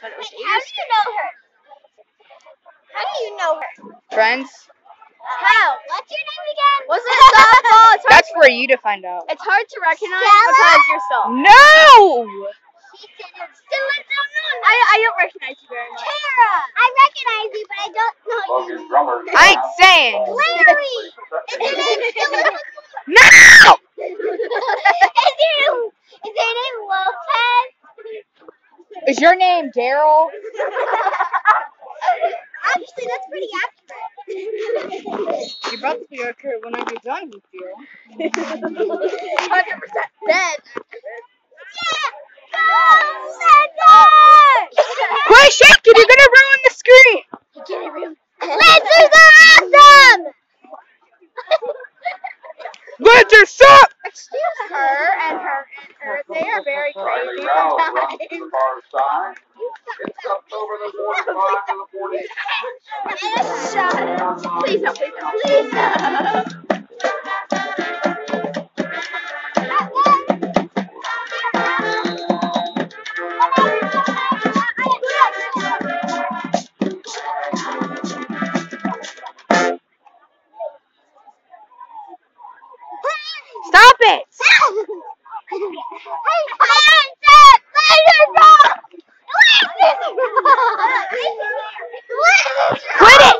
But it was Wait, how do you know her? How do you know her? Friends? How? What's your name again? Was it softball? It's hard, That's for you to find out. it's hard to recognize Stella? because you're soft. No! She said it's Stella. No, no, no. I, I don't recognize you very much. Tara. I recognize you, but I don't know Love you. I ain't saying. Larry. Is your name Stella? No! is your is your name Lopez? Is your name Daryl? Actually, that's pretty accurate. You're about to be accurate whenever you're done with you. 100% dead. yeah. Go, Santa! Quit shaking! You're gonna ruin the screen! Lancers are awesome! Lancers suck! Excuse her and her and her. They are very crazy Rouse runs sometimes. to the far side. It's up over the 45 to the 46. Please no, please no. Please no. Stop it! Quit it!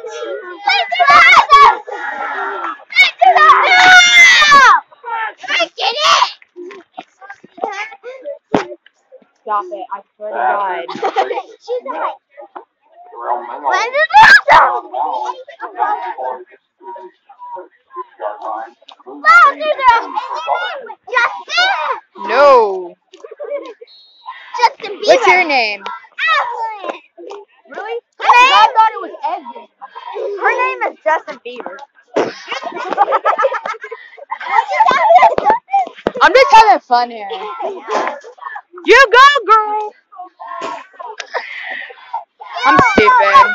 Stop it, I swear to God. She's alright. Terrell Memo. Landon Terrell Memo. Yard line. Justin! No. Justin Bieber. What's your name? Aslan. Really? I thought it was Evan. Her name is Justin Bieber. I'm just having fun here. You go, girl! I'm stupid.